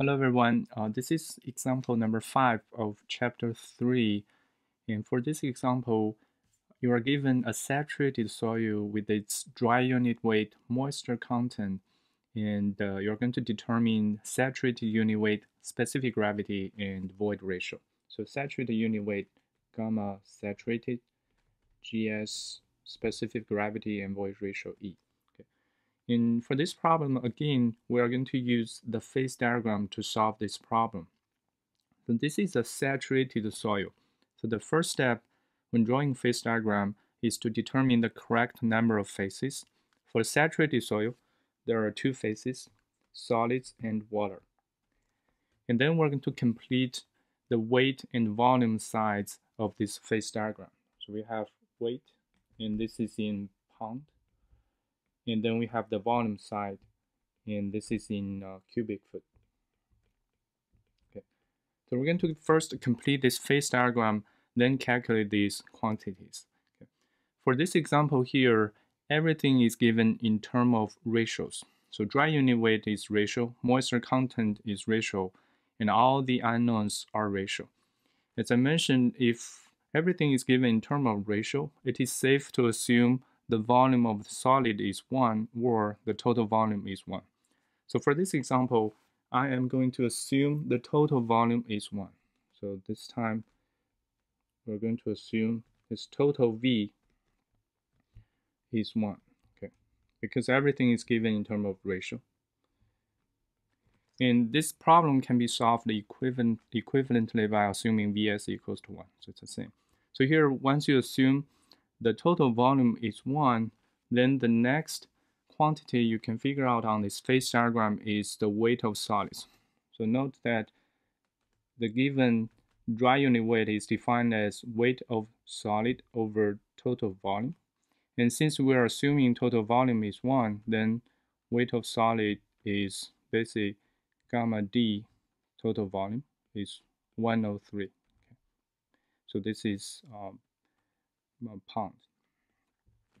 Hello everyone, uh, this is example number 5 of chapter 3 and for this example you are given a saturated soil with its dry unit weight moisture content and uh, you're going to determine saturated unit weight specific gravity and void ratio. So saturated unit weight gamma saturated GS specific gravity and void ratio E. And for this problem, again, we are going to use the phase diagram to solve this problem. So this is a saturated soil. So the first step when drawing phase diagram is to determine the correct number of phases. For saturated soil, there are two phases, solids and water. And then we're going to complete the weight and volume sides of this phase diagram. So we have weight, and this is in pound and then we have the volume side and this is in uh, cubic foot. Okay. So we're going to first complete this phase diagram then calculate these quantities. Okay. for this example here everything is given in term of ratios. So dry unit weight is ratio moisture content is ratio and all the unknowns are ratio. As i mentioned if everything is given in term of ratio it is safe to assume the volume of the solid is 1 or the total volume is 1. So for this example, I am going to assume the total volume is 1. So this time, we're going to assume this total V is 1, okay? Because everything is given in terms of ratio. And this problem can be solved equivalent, equivalently by assuming Vs equals to 1. So it's the same. So here, once you assume the total volume is 1, then the next quantity you can figure out on this phase diagram is the weight of solids. So note that the given dry unit weight is defined as weight of solid over total volume. And since we are assuming total volume is 1, then weight of solid is basically gamma D total volume is 103. Okay. So this is um, pound.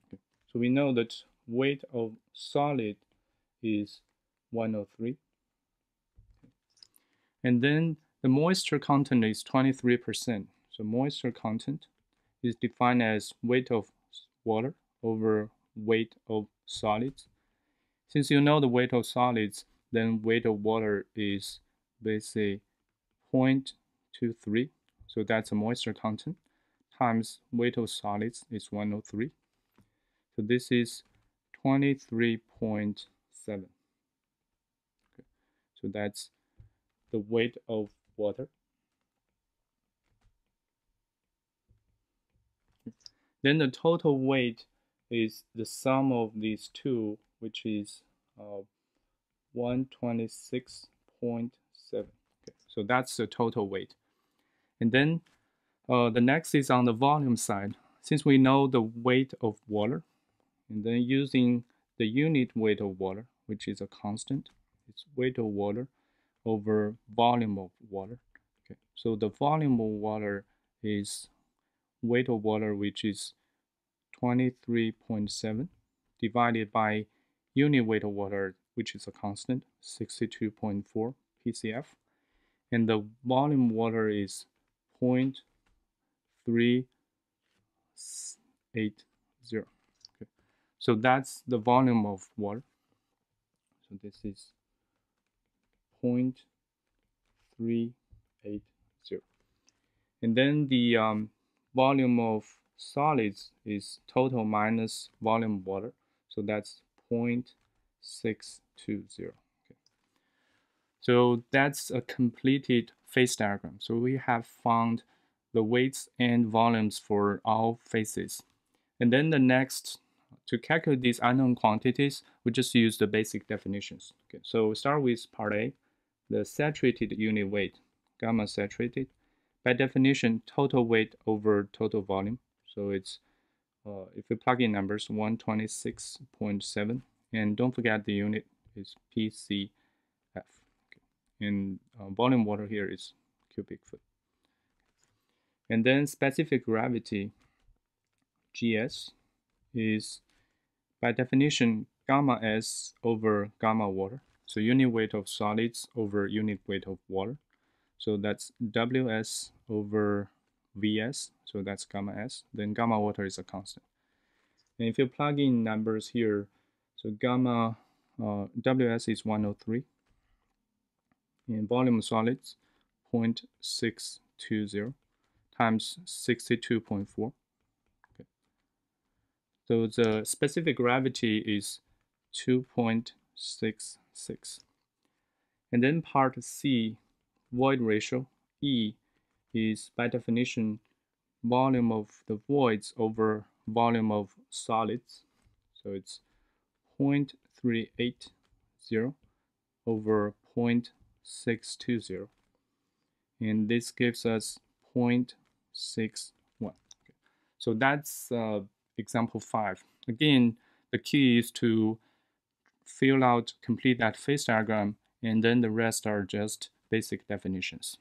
Okay. So we know that weight of solid is 103. And then the moisture content is 23%. So moisture content is defined as weight of water over weight of solids. Since you know the weight of solids, then weight of water is basically 0.23. So that's a moisture content times weight of solids is 103. So this is 23.7. Okay. So that's the weight of water. Then the total weight is the sum of these two, which is uh, 126.7. Okay. So that's the total weight. And then uh, the next is on the volume side. Since we know the weight of water, and then using the unit weight of water, which is a constant, it's weight of water over volume of water. Okay, so the volume of water is weight of water, which is 23.7 divided by unit weight of water, which is a constant, 62.4 PCF. And the volume water is 0 three eight zero. Okay. So that's the volume of water. So this is point three eight zero. And then the um, volume of solids is total minus volume of water. So that's 0.620. Okay. So that's a completed phase diagram. So we have found the weights and volumes for all phases. And then the next, to calculate these unknown quantities, we just use the basic definitions. Okay, so we start with part A, the saturated unit weight, gamma saturated. By definition, total weight over total volume. So it's, uh, if we plug in numbers, 126.7. And don't forget the unit is PCF. Okay. And uh, volume water here is cubic foot. And then specific gravity, GS, is by definition gamma S over gamma water. So unit weight of solids over unit weight of water. So that's Ws over Vs, so that's gamma S. Then gamma water is a constant. And if you plug in numbers here, so gamma uh, Ws is 103. And volume of solids, 0.620 times 62.4. Okay. So the specific gravity is 2.66. And then part C, void ratio, E, is by definition volume of the voids over volume of solids. So it's 0.380 over 0.620. And this gives us 0.61. Okay. So that's uh, example 5. Again, the key is to fill out, complete that phase diagram, and then the rest are just basic definitions.